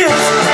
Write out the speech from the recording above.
Yeah.